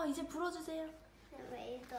어, 이제 불어주세요. 네, 왜 이거?